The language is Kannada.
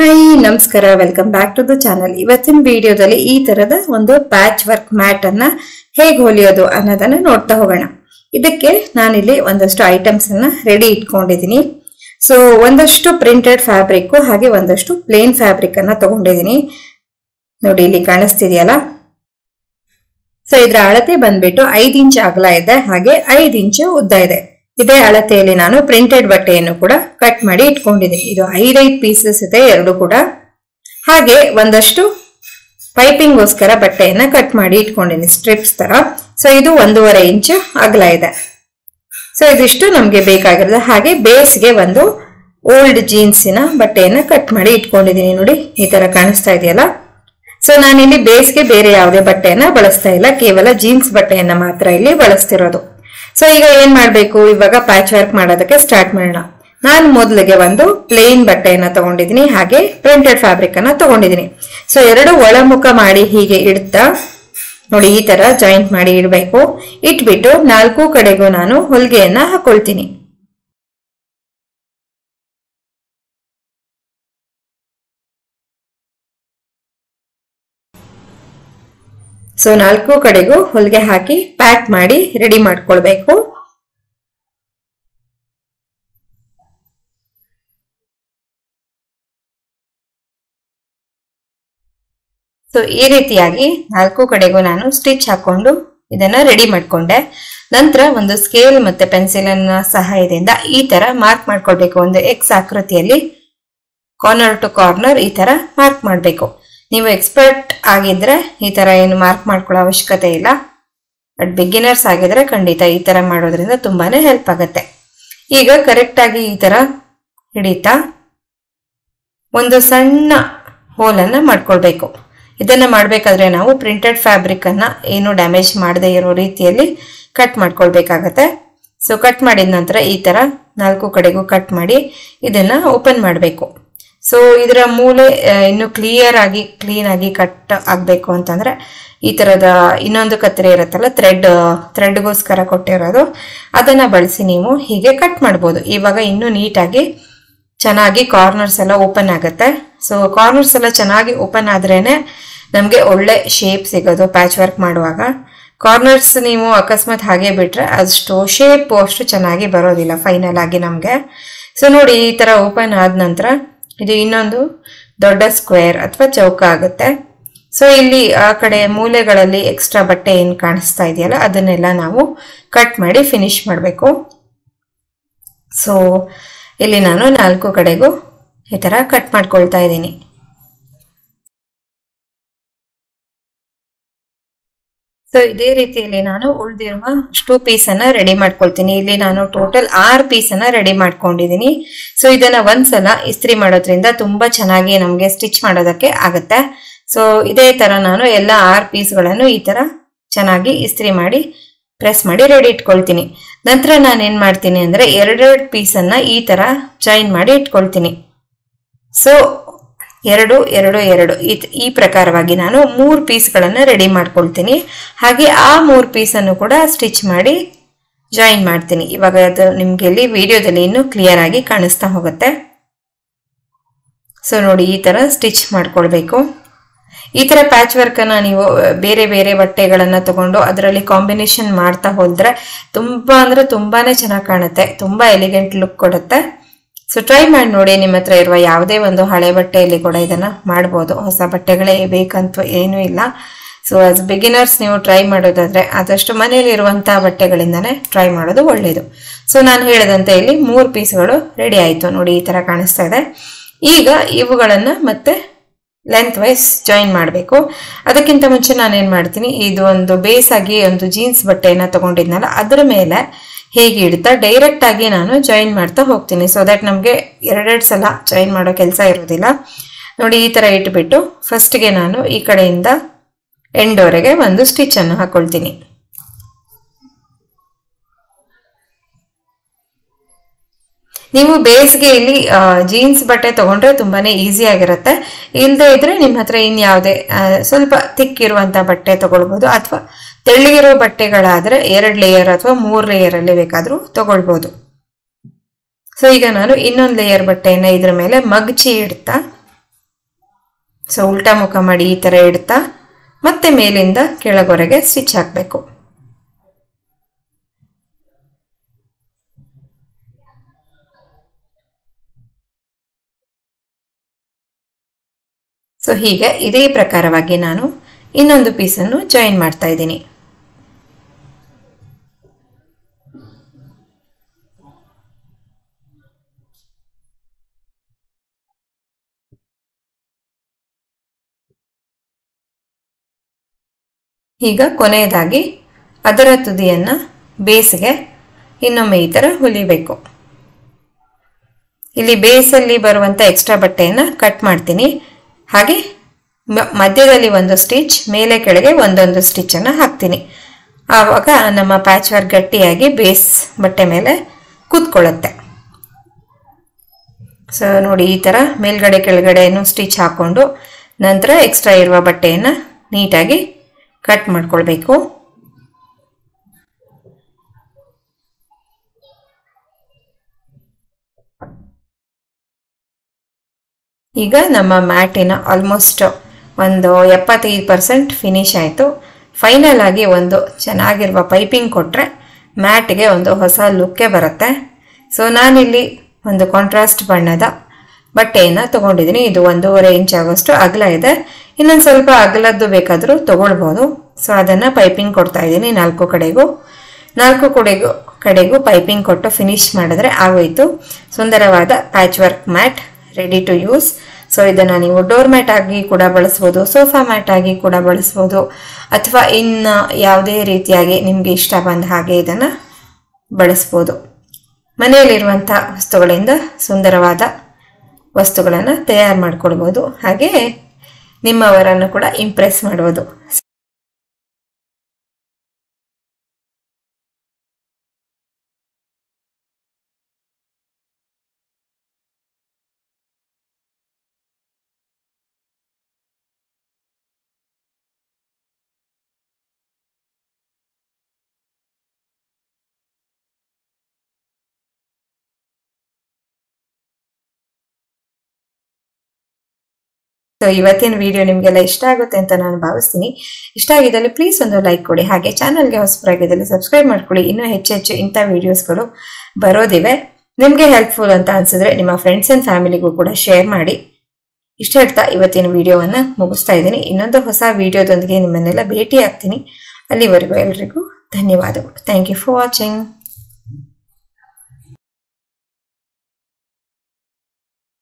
ಹಾಯ್ ನಮಸ್ಕಾರ. Welcome back to the channel ಇವತ್ತಿನ ವಿಡಿಯೋದಲ್ಲಿ ಈ ತರದ ಒಂದು ಪ್ಯಾಚ್ ವರ್ಕ್ ಮ್ಯಾಟ್ ಅನ್ನ ಹೇಗೆ ಹೊಲಿಯೋದು ಅನ್ನೋದನ್ನ ನೋಡ್ತಾ ಹೋಗೋಣ. ಇದಕ್ಕೆ ನಾನಿಲ್ಲಿ ಒಂದಷ್ಟು ಐಟಮ್ಸ್ ಅನ್ನ ರೆಡಿ ಇಟ್ಕೊಂಡಿದ್ದೀನಿ. ಸೊ ಒಂದಷ್ಟು ಪ್ರಿಂಟೆಡ್ ಫ್ಯಾಬ್ರಿಕ್ ಹಾಗೆ ಒಂದಷ್ಟು ಪ್ಲೇನ್ ಫ್ಯಾಬ್ರಿಕ್ ಅನ್ನ ತಗೊಂಡಿದ್ದೀನಿ. ನೋಡಿ, ಇಲ್ಲಿ ಕಾಣಿಸ್ತಿದೆಯಲ್ಲ? ಸೊ ಇದ್ರ ಅಳತೆ ಬಂದ್ಬಿಟ್ಟು ಐದು ಇಂಚ್ ಅಗಲ ಇದೆ, ಹಾಗೆ ಐದು ಇಂಚು ಉದ್ದ ಇದೆ. ಇದೇ ಅಳತೆಯಲ್ಲಿ ನಾನು ಪ್ರಿಂಟೆಡ್ ಬಟ್ಟೆಯನ್ನು ಕೂಡ ಕಟ್ ಮಾಡಿ ಇಟ್ಕೊಂಡಿದ್ದೀನಿ. ಇದು ಐದೈದು ಪೀಸಸ್ ಇದೆ, ಎರಡು ಕೂಡ. ಹಾಗೆ ಒಂದಷ್ಟು ಪೈಪಿಂಗ್ಗೋಸ್ಕರ ಬಟ್ಟೆಯನ್ನು ಕಟ್ ಮಾಡಿ ಇಟ್ಕೊಂಡಿದ್ದೀನಿ ಸ್ಟ್ರಿಪ್ಸ್ ತರ. ಸೊ ಇದು ಒಂದೂವರೆ ಇಂಚ ಅಗಲ ಇದೆ. ಸೊ ಇದಿಷ್ಟು ನಮಗೆ ಬೇಕಾಗಿರೋದು. ಹಾಗೆ ಬೇಸ್ಗೆ ಒಂದು ಓಲ್ಡ್ ಜೀನ್ಸಿನ ಬಟ್ಟೆಯನ್ನು ಕಟ್ ಮಾಡಿ ಇಟ್ಕೊಂಡಿದ್ದೀನಿ ನೋಡಿ, ಈ ತರ ಕಾಣಿಸ್ತಾ ಇದೆಯಲ್ಲ? ಸೊ ನಾನಿಲ್ಲಿ ಬೇಸ್ಗೆ ಬೇರೆ ಯಾವುದೇ ಬಟ್ಟೆಯನ್ನು ಬಳಸ್ತಾ ಇಲ್ಲ. ಕೇವಲ ಜೀನ್ಸ್ ಬಟ್ಟೆಯನ್ನು ಮಾತ್ರ ಇಲ್ಲಿ ಬಳಸ್ತಿರೋದು. ಸೊ ಈಗ ಏನ್ ಮಾಡ್ಬೇಕು? ಇವಾಗ ಪ್ಯಾಚ್ ವರ್ಕ್ ಮಾಡೋದಕ್ಕೆ ಸ್ಟಾರ್ಟ್ ಮಾಡೋಣ. ನಾನು ಮೊದಲಿಗೆ ಒಂದು ಪ್ಲೇನ್ ಬಟ್ಟೆಯನ್ನ ತಗೊಂಡಿದ್ದೀನಿ, ಹಾಗೆ ಪ್ರಿಂಟೆಡ್ ಫ್ಯಾಬ್ರಿಕ್ ಅನ್ನ ತಗೊಂಡಿದ್ದೀನಿ. ಸೊ ಎರಡು ಒಳಮುಖ ಮಾಡಿ ಹೀಗೆ ಇಡ್ತಾ, ನೋಡಿ ಈ ತರ ಜಾಯಿಂಟ್ ಮಾಡಿ ಇಡಬೇಕು. ಇಟ್ಬಿಟ್ಟು ನಾಲ್ಕು ಕಡೆಗೂ ನಾನು ಹೊಲಿಗೆಯನ್ನ ಹಾಕೊಳ್ತೀನಿ. ಸೊ ನಾಲ್ಕು ಕಡೆಗೂ ಹೊಲಿಗೆ ಹಾಕಿ ಪ್ಯಾಕ್ ಮಾಡಿ ರೆಡಿ ಮಾಡ್ಕೊಳ್ಬೇಕು. ಸೊ ಈ ರೀತಿಯಾಗಿ ನಾಲ್ಕು ಕಡೆಗೂ ನಾನು ಸ್ಟಿಚ್ ಹಾಕೊಂಡು ಇದನ್ನ ರೆಡಿ ಮಾಡ್ಕೊಂಡೆ. ನಂತರ ಒಂದು ಸ್ಕೇಲ್ ಮತ್ತೆ ಪೆನ್ಸಿಲ್ ಅನ್ನ ಸಹಾಯದಿಂದ ಈ ತರ ಮಾರ್ಕ್ ಮಾಡ್ಕೊಳ್ಬೇಕು. ಒಂದು ಎಕ್ಸ್ ಆಕೃತಿಯಲ್ಲಿ ಕಾರ್ನರ್ ಟು ಕಾರ್ನರ್ ಈ ತರ ಮಾರ್ಕ್ ಮಾಡಬೇಕು. ನೀವು ಎಕ್ಸ್ಪರ್ಟ್ ಆಗಿದ್ರೆ ಈ ತರ ಏನು ಮಾರ್ಕ್ ಮಾಡ್ಕೊಳ್ಳೋ ಅವಶ್ಯಕತೆ ಇಲ್ಲ. ಬಟ್ ಬಿಗಿನರ್ಸ್ ಆಗಿದ್ರೆ ಖಂಡಿತ ಈ ತರ ಮಾಡೋದ್ರಿಂದ ತುಂಬಾನೇ ಹೆಲ್ಪ್ ಆಗುತ್ತೆ. ಈಗ ಕರೆಕ್ಟಾಗಿ ಈ ತರ ಹಿಡಿತಾ ಒಂದು ಸಣ್ಣ ಹೋಲನ್ನು ಮಾಡ್ಕೊಳ್ಬೇಕು. ಇದನ್ನ ಮಾಡಬೇಕಾದ್ರೆ ನಾವು ಪ್ರಿಂಟೆಡ್ ಫ್ಯಾಬ್ರಿಕ್ ಅನ್ನ ಏನು ಡ್ಯಾಮೇಜ್ ಮಾಡದೇ ಇರೋ ರೀತಿಯಲ್ಲಿ ಕಟ್ ಮಾಡ್ಕೊಳ್ಬೇಕಾಗತ್ತೆ. ಸೊ ಕಟ್ ಮಾಡಿದ ನಂತರ ಈ ತರ ನಾಲ್ಕು ಕಡೆಗೂ ಕಟ್ ಮಾಡಿ ಇದನ್ನ ಓಪನ್ ಮಾಡಬೇಕು. ಸೊ ಇದರ ಮೂಲೆ ಇನ್ನು ಕ್ಲಿಯರ್ ಆಗಿ ಕ್ಲೀನ್ ಆಗಿ ಕಟ್ ಆಗಬೇಕು ಅಂತಂದ್ರೆ ಈ ತರದ ಇನ್ನೊಂದು ಕತ್ತರಿ ಇರುತ್ತಲ್ಲ ಥ್ರೆಡ್ ಥ್ರೆಡ್ಗೋಸ್ಕರ ಕೊಟ್ಟಿರೋದು. ಅದನ್ನ ಬಳಸಿ ನೀವು ಹೀಗೆ ಕಟ್ ಮಾಡ್ಬೋದು. ಇವಾಗ ಇನ್ನೂ ನೀಟಾಗಿ ಚೆನ್ನಾಗಿ ಕಾರ್ನರ್ಸ್ ಎಲ್ಲ ಓಪನ್ ಆಗುತ್ತೆ. ಸೊ ಕಾರ್ನರ್ಸ್ ಎಲ್ಲ ಚೆನ್ನಾಗಿ ಓಪನ್ ಆದ್ರೇನೆ ನಮಗೆ ಒಳ್ಳೆ ಶೇಪ್ ಸಿಗೋದು ಪ್ಯಾಚ್ ವರ್ಕ್ ಮಾಡುವಾಗ. ಕಾರ್ನರ್ಸ್ ನೀವು ಅಕಸ್ಮಾತ್ ಹಾಗೆ ಬಿಟ್ರೆ ಅಷ್ಟು ಶೇಪ್ ಅಷ್ಟು ಚೆನ್ನಾಗಿ ಬರೋದಿಲ್ಲ ಫೈನಲ್ ಆಗಿ ನಮಗೆ. ಸೊ ನೋಡಿ ಈ ತರ ಓಪನ್ ಆದ ನಂತರ ಇದು ಇನ್ನೊಂದು ದೊಡ್ಡ ಸ್ಕ್ವೇರ್ ಅಥವಾ ಚೌಕ ಆಗುತ್ತೆ. ಸೊ ಇಲ್ಲಿ ಆ ಕಡೆ ಮೂಲೆಗಳಲ್ಲಿ ಎಕ್ಸ್ಟ್ರಾ ಬಟ್ಟೆ ಏನು ಕಾಣಿಸ್ತಾ ಇದೆಯಲ್ಲ, ಅದನ್ನೆಲ್ಲ ನಾವು ಕಟ್ ಮಾಡಿ ಫಿನಿಶ್ ಮಾಡಬೇಕು. ಸೊ ಇಲ್ಲಿ ನಾನು ನಾಲ್ಕು ಕಡೆಗೂ ಈ ಥರ ಕಟ್ ಮಾಡ್ಕೊಳ್ತಾ ಇದ್ದೀನಿ. ಸೊ ಇದೇ ರೀತಿಯಲ್ಲಿ ನಾನು ಉಳಿದಿರುವ ಅಷ್ಟು ಪೀಸ್ ಅನ್ನ ರೆಡಿ ಮಾಡ್ಕೊಳ್ತೀನಿ. ಇಲ್ಲಿ ನಾನು ಟೋಟಲ್ ಆರ್ ಪೀಸ್ ಅನ್ನ ರೆಡಿ ಮಾಡ್ಕೊಂಡಿದ್ದೀನಿ. ಸೊ ಇದನ್ನ ಒಂದ್ಸಲ ಇಸ್ತ್ರಿ ಮಾಡೋದ್ರಿಂದ ತುಂಬಾ ಚೆನ್ನಾಗಿ ನಮಗೆ ಸ್ಟಿಚ್ ಮಾಡೋದಕ್ಕೆ ಆಗುತ್ತೆ. ಸೊ ಇದೇ ತರ ನಾನು ಎಲ್ಲ ಪೀಸ್ಗಳನ್ನು ಈ ತರ ಚೆನ್ನಾಗಿ ಇಸ್ತ್ರಿ ಮಾಡಿ ಪ್ರೆಸ್ ಮಾಡಿ ರೆಡಿ ಇಟ್ಕೊಳ್ತೀನಿ. ನಂತರ ನಾನು ಏನ್ ಮಾಡ್ತೀನಿ ಅಂದ್ರೆ ಎರಡೆರಡು ಪೀಸ್ ಅನ್ನ ಈ ತರ ಜಾಯಿನ್ ಮಾಡಿ ಇಟ್ಕೊಳ್ತೀನಿ. ಸೊ ಎರಡು ಎರಡು ಎರಡು. ಈ ಪ್ರಕಾರವಾಗಿ ನಾನು ಮೂರು ಪೀಸ್ಗಳನ್ನು ರೆಡಿ ಮಾಡ್ಕೊಳ್ತೀನಿ. ಹಾಗೆ ಆ ಮೂರು ಪೀಸನ್ನು ಕೂಡ ಸ್ಟಿಚ್ ಮಾಡಿ ಜಾಯಿನ್ ಮಾಡ್ತೀನಿ. ಇವಾಗ ಅದು ನಿಮಗೆ ಇಲ್ಲಿ ವಿಡಿಯೋದಲ್ಲಿ ಇನ್ನೂ ಕ್ಲಿಯರ್ ಆಗಿ ಕಾಣಿಸ್ತಾ ಹೋಗುತ್ತೆ. ಸೊ ನೋಡಿ, ಈ ಥರ ಸ್ಟಿಚ್ ಮಾಡ್ಕೊಳ್ಬೇಕು. ಈ ಥರ ಪ್ಯಾಚ್ ವರ್ಕನ್ನು ನೀವು ಬೇರೆ ಬೇರೆ ಬಟ್ಟೆಗಳನ್ನು ತಗೊಂಡು ಅದರಲ್ಲಿ ಕಾಂಬಿನೇಷನ್ ಮಾಡ್ತಾ ಹೋದರೆ ತುಂಬ ಅಂದರೆ ತುಂಬಾ ಚೆನ್ನಾಗಿ ಕಾಣುತ್ತೆ. ತುಂಬ ಎಲಿಗೆಂಟ್ ಲುಕ್ ಕೊಡುತ್ತೆ. ಸೊ ಟ್ರೈ ಮಾಡಿ ನೋಡಿ, ನಿಮ್ಮ ಹತ್ರ ಇರುವ ಯಾವುದೇ ಒಂದು ಹಳೆ ಬಟ್ಟೆಯಲ್ಲಿ ಕೂಡ ಇದನ್ನ ಮಾಡ್ಬೋದು. ಹೊಸ ಬಟ್ಟೆಗಳೇ ಬೇಕಂತ ಏನೂ ಇಲ್ಲ. ಸೊ ಆಸ್ ಬಿಗಿನರ್ಸ್ ನೀವು ಟ್ರೈ ಮಾಡೋದಾದ್ರೆ ಆದಷ್ಟು ಮನೆಯಲ್ಲಿರುವಂಥ ಬಟ್ಟೆಗಳಿಂದನೇ ಟ್ರೈ ಮಾಡೋದು ಒಳ್ಳೆಯದು ಸೊ ನಾನು ಹೇಳಿದಂತೆ ಇಲ್ಲಿ ಮೂರು ಪೀಸ್ಗಳು ರೆಡಿ ಆಯಿತು. ನೋಡಿ, ಈ ತರ ಕಾಣಿಸ್ತಾ ಇದೆ. ಈಗ ಇವುಗಳನ್ನು ಮತ್ತೆ ಲೆಂತ್ ವೈಸ್ ಜಾಯಿನ್ ಮಾಡಬೇಕು. ಅದಕ್ಕಿಂತ ಮುಂಚೆ ನಾನು ಏನು ಮಾಡ್ತೀನಿ, ಇದು ಒಂದು ಬೇಸ್ ಆಗಿ ಒಂದು ಜೀನ್ಸ್ ಬಟ್ಟೆಯನ್ನು ತಗೊಂಡಿದ್ನಲ್ಲ, ಅದರ ಮೇಲೆ ಹೇಗೆ ಇಡ್ತಾ ಡೈರೆಕ್ಟ್ ಆಗಿ ನಾನು ಜಾಯಿನ್ ಮಾಡ್ತಾ ಹೋಗ್ತೀನಿ. ಸೊ ದಟ್ ನಮಗೆ ಎರಡೆರಡು ಸಲ ಜಾಯಿನ್ ಮಾಡೋ ಕೆಲಸ ಇರೋದಿಲ್ಲ. ನೋಡಿ, ಈ ಥರ ಇಟ್ಬಿಟ್ಟು ಫಸ್ಟ್ಗೆ ನಾನು ಈ ಕಡೆಯಿಂದ ಎಂಡ್ವರೆಗೆ ಒಂದು ಸ್ಟಿಚ್ ಅನ್ನು ನೀವು ಬೇಸಿಗೆಯಲ್ಲಿ ಜೀನ್ಸ್ ಬಟ್ಟೆ ತಗೊಂಡ್ರೆ ತುಂಬಾನೇ ಈಸಿ ಆಗಿರುತ್ತೆ. ಇಲ್ಲದೆ ಇದ್ರೆ ನಿಮ್ಮ ಹತ್ರ ಇನ್ಯಾವುದೇ ಸ್ವಲ್ಪ ತಿಕ್ ಇರುವಂತ ಬಟ್ಟೆ ತಗೊಳ್ಬಹುದು ಅಥವಾ ತೆಳ್ಳಗಿರೋ ಬಟ್ಟೆಗಳಾದ್ರೆ ಎರಡು ಲೇಯರ್ ಅಥವಾ ಮೂರು ಲೇಯರ್ ಅಲ್ಲಿ ಬೇಕಾದ್ರೂ ತಗೊಳ್ಬಹುದು ಸೊ ಈಗ ನಾನು ಇನ್ನೊಂದು ಲೇಯರ್ ಬಟ್ಟೆಯನ್ನ ಇದ್ರ ಮೇಲೆ ಮಗ್ಚಿ ಇಡ್ತಾ ಸೊ ಉಲ್ಟಾ ಮುಖ ಮಾಡಿ ಈ ಥರ ಇಡ್ತಾ, ಮತ್ತೆ ಮೇಲಿಂದ ಕೆಳಗೊರೆಗೆ ಸ್ಟಿಚ್ ಹಾಕಬೇಕು. ಸೊ ಹೀಗೆ ಇದೇ ಪ್ರಕಾರವಾಗಿ ನಾನು ಇನ್ನೊಂದು ಪೀಸನ್ನು ಜಾಯಿನ್ ಮಾಡ್ತಾ ಇದ್ದೀನಿ. ಈಗ ಕೊನೆಯದಾಗಿ ಅದರ ತುದಿಯನ್ನು ಬೇಸಿಗೆ ಇನ್ನೊಮ್ಮೆ ಈ ಥರ ಹೊಲಿಬೇಕು. ಇಲ್ಲಿ ಬೇಸಲ್ಲಿ ಬರುವಂಥ ಎಕ್ಸ್ಟ್ರಾ ಬಟ್ಟೆಯನ್ನು ಕಟ್ ಮಾಡ್ತೀನಿ. ಹಾಗೆ ಮಧ್ಯದಲ್ಲಿ ಒಂದು ಸ್ಟಿಚ್ ಮೇಲೆ ಕೆಳಗೆ ಒಂದೊಂದು ಸ್ಟಿಚ್ಚನ್ನು ಹಾಕ್ತೀನಿ. ಆವಾಗ ನಮ್ಮ ಪ್ಯಾಚ್ ವರ್ಕ್ ಗಟ್ಟಿಯಾಗಿ ಬೇಸ್ ಬಟ್ಟೆ ಮೇಲೆ ಕೂತ್ಕೊಳ್ಳುತ್ತೆ. ಸೊ ನೋಡಿ, ಈ ಥರ ಮೇಲ್ಗಡೆ ಕೆಳಗಡೆಯೂ ಸ್ಟಿಚ್ ಹಾಕ್ಕೊಂಡು ನಂತರ ಎಕ್ಸ್ಟ್ರಾ ಇರುವ ಬಟ್ಟೆಯನ್ನು ನೀಟಾಗಿ ಕಟ್ ಮಾಡ್ಕೊಳ್ಬೇಕು. ಈಗ ನಮ್ಮ ಮ್ಯಾಟಿನ ಆಲ್ಮೋಸ್ಟ್ ಒಂದು ಎಪ್ಪತ್ತೈದು ಪರ್ಸೆಂಟ್ ಫಿನಿಶ್ ಆಯಿತು. ಫೈನಲ್ ಆಗಿ ಒಂದು ಚೆನ್ನಾಗಿರುವ ಪೈಪಿಂಗ್ ಕೊಟ್ಟರೆ ಮ್ಯಾಟ್ಗೆ ಒಂದು ಹೊಸ ಲುಕ್ಕೇ ಬರುತ್ತೆ. ಸೊ ನಾನಿಲ್ಲಿ ಒಂದು ಕಾಂಟ್ರಾಸ್ಟ್ ಬಣ್ಣದ ಬಟ್ಟೆಯನ್ನು ತೊಗೊಂಡಿದ್ದೀನಿ. ಇದು ಒಂದೂವರೆ ಇಂಚ್ ಆಗೋಷ್ಟು ಅಗಲ ಇದೆ. ಇನ್ನೊಂದು ಸ್ವಲ್ಪ ಅಗಲದ್ದು ಬೇಕಾದರೂ ತೊಗೊಳ್ಬೋದು. ಸೊ ಅದನ್ನು ಪೈಪಿಂಗ್ ಕೊಡ್ತಾ ಇದ್ದೀನಿ ನಾಲ್ಕು ಕಡೆಗೂ. ನಾಲ್ಕು ಕಡೆಗೂ ಕಡೆಗೂ ಪೈಪಿಂಗ್ ಕೊಟ್ಟು ಫಿನಿಶ್ ಮಾಡಿದ್ರೆ ಆಗೋಯಿತು. ಸುಂದರವಾದ patch work mat ready to use so ಇದನ್ನು ನೀವು ಡೋರ್ ಮ್ಯಾಟ್ ಆಗಿ ಕೂಡ ಬಳಸ್ಬೋದು ಸೋಫಾ ಮ್ಯಾಟ್ ಆಗಿ ಕೂಡ ಬಳಸ್ಬೋದು, ಅಥವಾ ಇನ್ನು ಯಾವುದೇ ರೀತಿಯಾಗಿ ನಿಮಗೆ ಇಷ್ಟ ಬಂದ ಹಾಗೆ ಇದನ್ನು ಬಳಸ್ಬೋದು. ಮನೆಯಲ್ಲಿರುವಂಥ ವಸ್ತುಗಳಿಂದ ಸುಂದರವಾದ ವಸ್ತುಗಳನ್ನು ತಯಾರು ಮಾಡ್ಕೊಳ್ಬೋದು. ಹಾಗೆ ನಿಮ್ಮವರನ್ನು ಕೂಡ ಇಂಪ್ರೆಸ್ ಮಾಡ್ಬೋದು. ಸೊ ಇವತ್ತಿನ ವಿಡಿಯೋ ನಿಮಗೆಲ್ಲ ಇಷ್ಟ ಆಗುತ್ತೆ ಅಂತ ನಾನು ಭಾವಿಸ್ತೀನಿ. ಇಷ್ಟ ಆಗಿದ್ದಲ್ಲಿ ಪ್ಲೀಸ್ ಒಂದು ಲೈಕ್ ಕೊಡಿ. ಹಾಗೆ ಚಾನಲ್ಗೆ ಹೊಸಬರಾಗಿದ್ದಲ್ಲಿ ಸಬ್ಸ್ಕ್ರೈಬ್ ಮಾಡ್ಕೊಳ್ಳಿ. ಇನ್ನೂ ಹೆಚ್ಚು ಹೆಚ್ಚು ಇಂಥ ವೀಡಿಯೋಸ್ಗಳು ಬರೋದಿವೆ. ನಿಮಗೆ ಹೆಲ್ಪ್ಫುಲ್ ಅಂತ ಅನ್ಸಿದ್ರೆ ನಿಮ್ಮ ಫ್ರೆಂಡ್ಸ್ ಆ್ಯಂಡ್ ಫ್ಯಾಮಿಲಿಗೂ ಕೂಡ ಶೇರ್ ಮಾಡಿ. ಇಷ್ಟ ಹೇಳ್ತಾ ಇವತ್ತಿನ ವಿಡಿಯೋವನ್ನು ಮುಗಿಸ್ತಾ ಇದ್ದೀನಿ. ಇನ್ನೊಂದು ಹೊಸ ವಿಡಿಯೋದೊಂದಿಗೆ ನಿಮ್ಮನ್ನೆಲ್ಲ ಭೇಟಿ ಆಗ್ತೀನಿ ಅಲ್ಲಿವರೆಗೂ ಎಲ್ರಿಗೂ ಧನ್ಯವಾದಗಳು. Thank you for watching